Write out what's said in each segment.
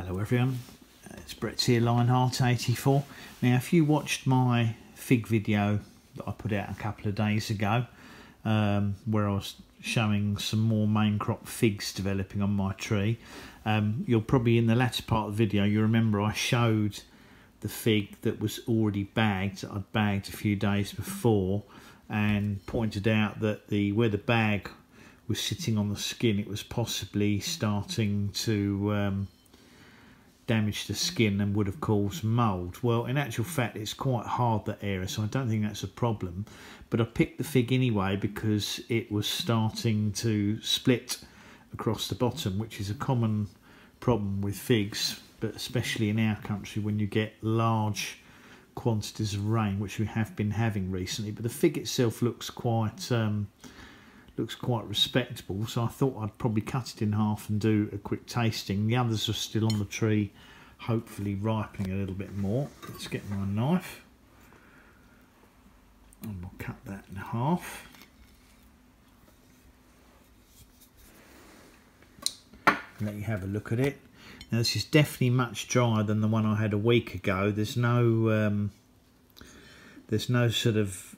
Hello everyone, uh, it's Brett here, Lyonheart84. Now if you watched my fig video that I put out a couple of days ago, um, where I was showing some more main crop figs developing on my tree, um, you'll probably in the latter part of the video, you remember I showed the fig that was already bagged, that I'd bagged a few days before, and pointed out that the where the bag was sitting on the skin, it was possibly starting to um, damage the skin and would have caused mould. Well, in actual fact, it's quite hard that area, so I don't think that's a problem. But I picked the fig anyway because it was starting to split across the bottom, which is a common problem with figs, but especially in our country when you get large quantities of rain, which we have been having recently. But the fig itself looks quite um, looks quite respectable, so I thought I'd probably cut it in half and do a quick tasting. The others are still on the tree, hopefully ripening a little bit more. Let's get my knife and we'll cut that in half. Let you have a look at it. Now this is definitely much drier than the one I had a week ago. There's no um, there's no sort of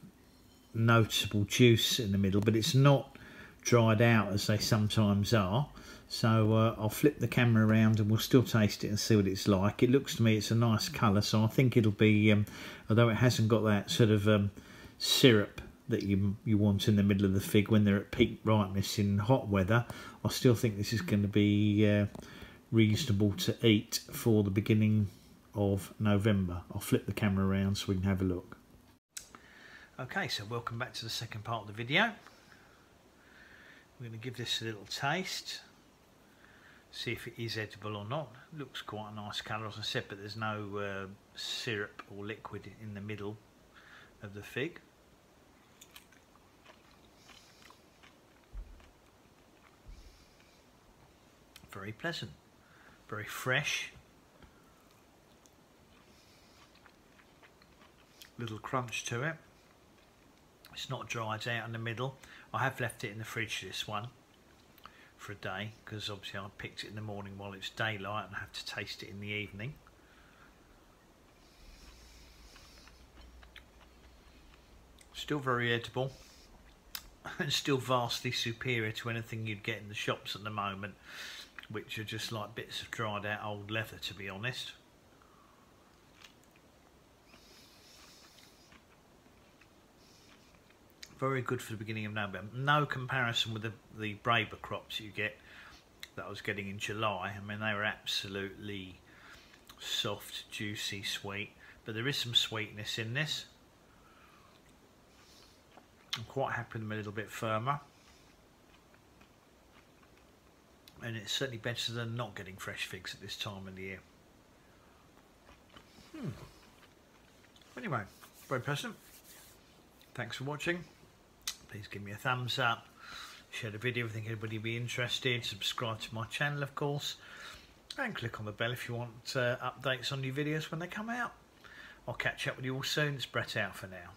noticeable juice in the middle, but it's not dried out as they sometimes are. So uh, I'll flip the camera around and we'll still taste it and see what it's like. It looks to me it's a nice colour, so I think it'll be, um, although it hasn't got that sort of um, syrup that you you want in the middle of the fig when they're at peak ripeness in hot weather, I still think this is going to be uh, reasonable to eat for the beginning of November. I'll flip the camera around so we can have a look. Okay, so welcome back to the second part of the video. We're going to give this a little taste, see if it is edible or not. Looks quite a nice colour, as I said, but there's no uh, syrup or liquid in the middle of the fig. Very pleasant, very fresh. Little crunch to it. It's not dried out in the middle. I have left it in the fridge this one for a day because obviously I picked it in the morning while it's daylight and I have to taste it in the evening. Still very edible and still vastly superior to anything you'd get in the shops at the moment which are just like bits of dried out old leather to be honest. Very good for the beginning of November. No comparison with the, the breba crops you get that I was getting in July. I mean, they were absolutely soft, juicy, sweet. But there is some sweetness in this. I'm quite happy with them a little bit firmer. And it's certainly better than not getting fresh figs at this time of the year. Hmm. Anyway, very pleasant. Thanks for watching please give me a thumbs up. Share the video if you think anybody would be interested. Subscribe to my channel of course. And click on the bell if you want uh, updates on new videos when they come out. I'll catch up with you all soon. It's Brett out for now